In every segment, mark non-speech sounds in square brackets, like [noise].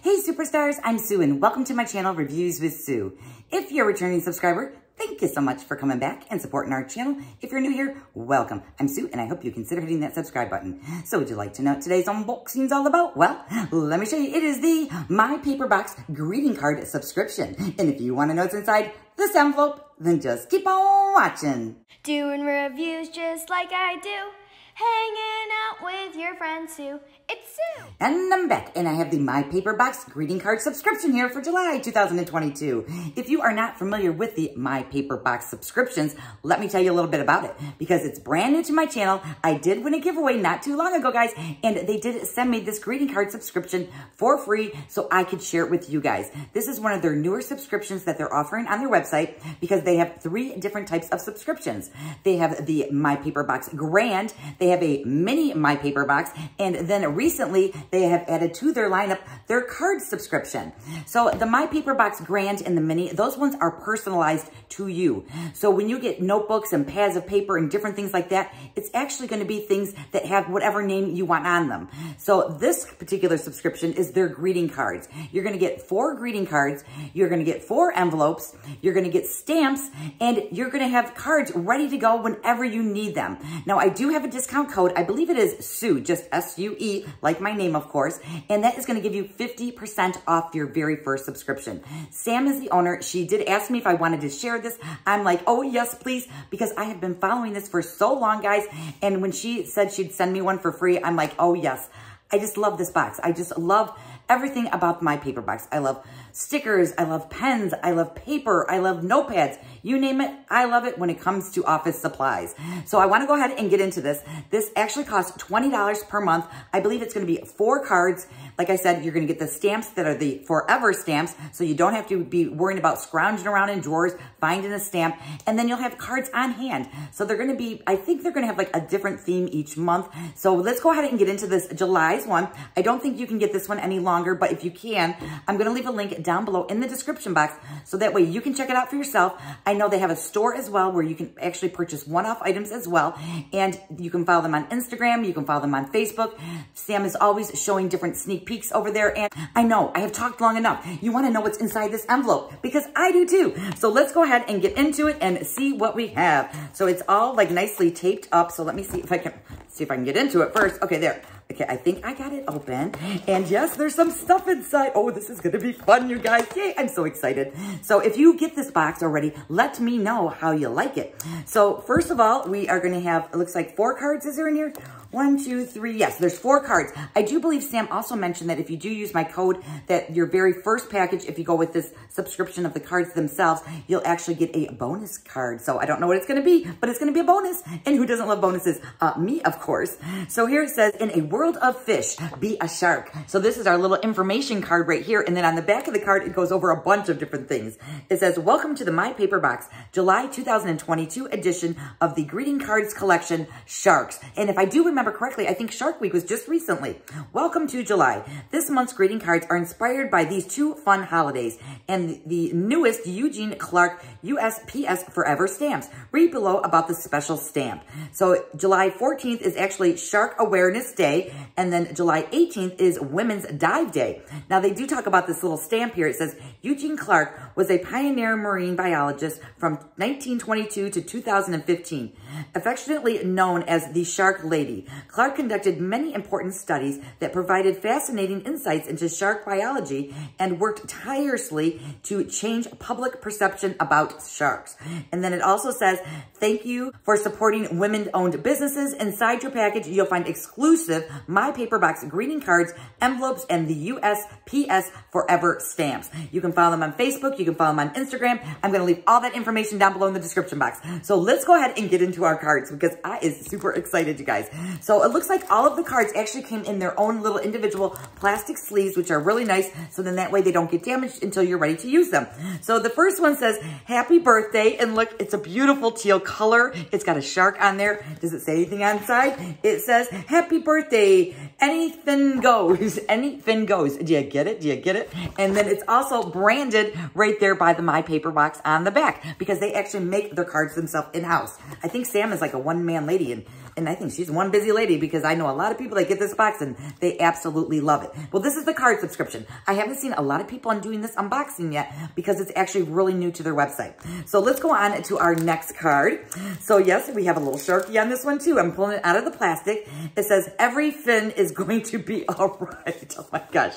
Hey superstars, I'm Sue and welcome to my channel Reviews with Sue. If you're a returning subscriber, thank you so much for coming back and supporting our channel. If you're new here, welcome. I'm Sue and I hope you consider hitting that subscribe button. So would you like to know what today's unboxing is all about? Well, let me show you. It is the My Paper Box greeting card subscription. And if you want to know what's inside this envelope, then just keep on watching. Doing reviews just like I do. Hanging out with your friends Sue. It's Sue. And I'm back, and I have the My Paper Box greeting card subscription here for July 2022. If you are not familiar with the My Paper Box subscriptions, let me tell you a little bit about it. Because it's brand new to my channel, I did win a giveaway not too long ago, guys, and they did send me this greeting card subscription for free so I could share it with you guys. This is one of their newer subscriptions that they're offering on their website because they have three different types of subscriptions. They have the My Paper Box Grand, they they have a mini My Paper Box, and then recently they have added to their lineup their card subscription. So the My Paper Box Grand and the mini, those ones are personalized to you. So when you get notebooks and pads of paper and different things like that, it's actually going to be things that have whatever name you want on them. So this particular subscription is their greeting cards. You're going to get four greeting cards. You're going to get four envelopes. You're going to get stamps and you're going to have cards ready to go whenever you need them. Now I do have a discount discount code. I believe it is SUE, just S-U-E, like my name, of course. And that is going to give you 50% off your very first subscription. Sam is the owner. She did ask me if I wanted to share this. I'm like, oh, yes, please, because I have been following this for so long, guys. And when she said she'd send me one for free, I'm like, oh, yes. I just love this box. I just love everything about my paper box. I love stickers. I love pens. I love paper. I love notepads. You name it, I love it when it comes to office supplies. So I want to go ahead and get into this. This actually costs $20 per month. I believe it's going to be four cards. Like I said, you're going to get the stamps that are the forever stamps, so you don't have to be worrying about scrounging around in drawers, finding a stamp, and then you'll have cards on hand. So they're going to be, I think they're going to have like a different theme each month. So let's go ahead and get into this July's one. I don't think you can get this one any longer, but if you can, I'm going to leave a link down below in the description box, so that way you can check it out for yourself. I know they have a store as well where you can actually purchase one-off items as well. And you can follow them on Instagram. You can follow them on Facebook. Sam is always showing different sneak peeks over there. And I know I have talked long enough. You want to know what's inside this envelope because I do too. So let's go ahead and get into it and see what we have. So it's all like nicely taped up. So let me see if I can see if I can get into it first. Okay, there. Okay, I think I got it open. And yes, there's some stuff inside. Oh, this is going to be fun, you guys. Yay, I'm so excited. So if you get this box already, let me know how you like it. So first of all, we are going to have, it looks like four cards. Is there in here? One, two, three. Yes, there's four cards. I do believe Sam also mentioned that if you do use my code, that your very first package, if you go with this subscription of the cards themselves, you'll actually get a bonus card. So I don't know what it's going to be, but it's going to be a bonus. And who doesn't love bonuses? Uh, me, of course. So here it says, in a world of fish, be a shark. So this is our little information card right here. And then on the back of the card, it goes over a bunch of different things. It says, welcome to the My Paper Box, July 2022 edition of the greeting cards collection, Sharks. And if I do remember remember correctly, I think Shark Week was just recently. Welcome to July. This month's greeting cards are inspired by these two fun holidays and the newest Eugene Clark USPS Forever stamps. Read below about the special stamp. So July 14th is actually Shark Awareness Day, and then July 18th is Women's Dive Day. Now they do talk about this little stamp here. It says Eugene Clark was a pioneer marine biologist from 1922 to 2015, affectionately known as the Shark Lady. Clark conducted many important studies that provided fascinating insights into shark biology and worked tirelessly to change public perception about sharks. And then it also says, thank you for supporting women-owned businesses. Inside your package, you'll find exclusive My Paper Box greeting cards, envelopes, and the USPS Forever stamps. You can follow them on Facebook. You can follow them on Instagram. I'm going to leave all that information down below in the description box. So let's go ahead and get into our cards because I is super excited, you guys. So it looks like all of the cards actually came in their own little individual plastic sleeves, which are really nice. So then that way they don't get damaged until you're ready to use them. So the first one says, happy birthday. And look, it's a beautiful teal color. It's got a shark on there. Does it say anything on side? It says, happy birthday. Anything goes. [laughs] Anything goes. Do you get it? Do you get it? And then it's also branded right there by the My Paper Box on the back because they actually make their cards themselves in-house. I think Sam is like a one-man lady and and I think she's one busy lady because I know a lot of people that get this box and they absolutely love it. Well, this is the card subscription. I haven't seen a lot of people on doing this unboxing yet because it's actually really new to their website. So let's go on to our next card. So yes, we have a little Sharky on this one too. I'm pulling it out of the plastic. It says, every fin is going to be [laughs] all right. Oh my gosh,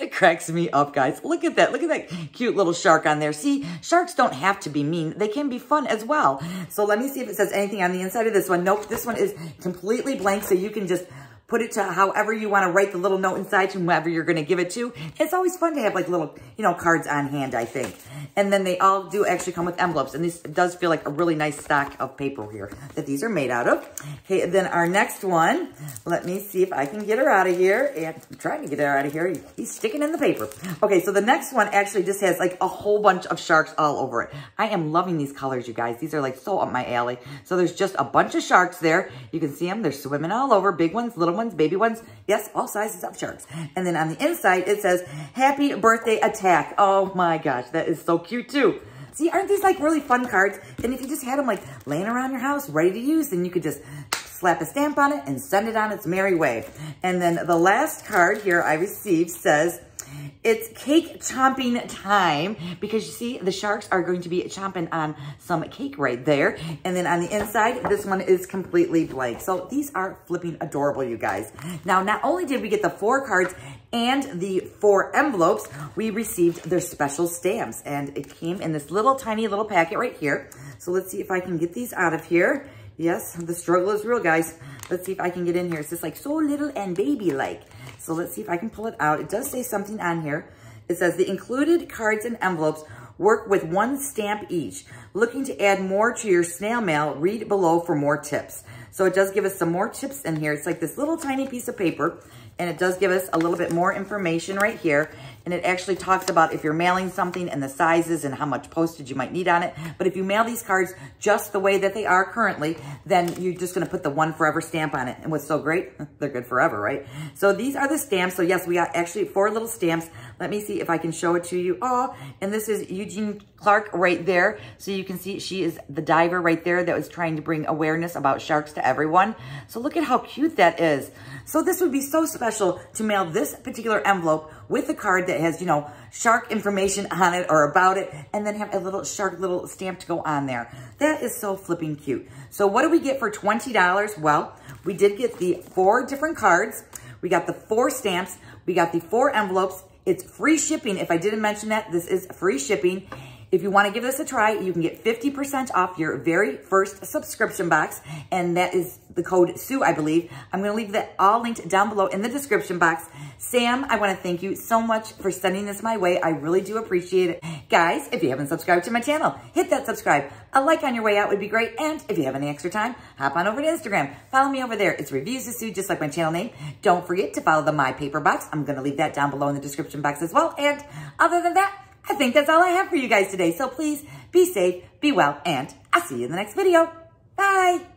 it cracks me up, guys. Look at that. Look at that cute little shark on there. See, sharks don't have to be mean. They can be fun as well. So let me see if it says anything on the inside of this one. Nope, this one is completely blank, so you can just put it to however you want to write the little note inside to whoever you're going to give it to. It's always fun to have like little, you know, cards on hand, I think. And then they all do actually come with envelopes. And this does feel like a really nice stack of paper here that these are made out of. Okay, then our next one, let me see if I can get her out of here. And I'm trying to get her out of here. He's sticking in the paper. Okay, so the next one actually just has like a whole bunch of sharks all over it. I am loving these colors, you guys. These are like so up my alley. So there's just a bunch of sharks there. You can see them. They're swimming all over. Big ones, little ones, baby ones. Yes, all sizes of sharks. And then on the inside, it says, happy birthday attack. Oh my gosh, that is so cute too. See, aren't these like really fun cards? And if you just had them like laying around your house, ready to use, then you could just slap a stamp on it and send it on its merry way. And then the last card here I received says, it's cake chomping time because you see the sharks are going to be chomping on some cake right there. And then on the inside, this one is completely blank. So these are flipping adorable, you guys. Now, not only did we get the four cards and the four envelopes, we received their special stamps. And it came in this little tiny little packet right here. So let's see if I can get these out of here. Yes, the struggle is real, guys. Let's see if I can get in here. It's just like so little and baby-like. So let's see if I can pull it out. It does say something on here. It says the included cards and envelopes work with one stamp each. Looking to add more to your snail mail, read below for more tips. So it does give us some more tips in here. It's like this little tiny piece of paper and it does give us a little bit more information right here. And it actually talks about if you're mailing something and the sizes and how much postage you might need on it. But if you mail these cards just the way that they are currently, then you're just going to put the one forever stamp on it. And what's so great, [laughs] they're good forever, right? So these are the stamps. So yes, we got actually four little stamps. Let me see if I can show it to you. Oh, and this is Eugene Clark right there. So you can see she is the diver right there that was trying to bring awareness about sharks to everyone. So look at how cute that is. So this would be so special to mail this particular envelope with a card that has, you know, shark information on it or about it, and then have a little shark little stamp to go on there. That is so flipping cute. So what do we get for $20? Well, we did get the four different cards. We got the four stamps. We got the four envelopes. It's free shipping. If I didn't mention that, this is free shipping. If you want to give this a try, you can get 50% off your very first subscription box, and that is the code SUE, I believe. I'm going to leave that all linked down below in the description box. Sam, I want to thank you so much for sending this my way. I really do appreciate it. Guys, if you haven't subscribed to my channel, hit that subscribe. A like on your way out would be great. And if you have any extra time, hop on over to Instagram. Follow me over there. It's Reviews with Sue, just like my channel name. Don't forget to follow the My Paper Box. I'm going to leave that down below in the description box as well. And other than that, I think that's all I have for you guys today. So please be safe, be well, and I'll see you in the next video. Bye.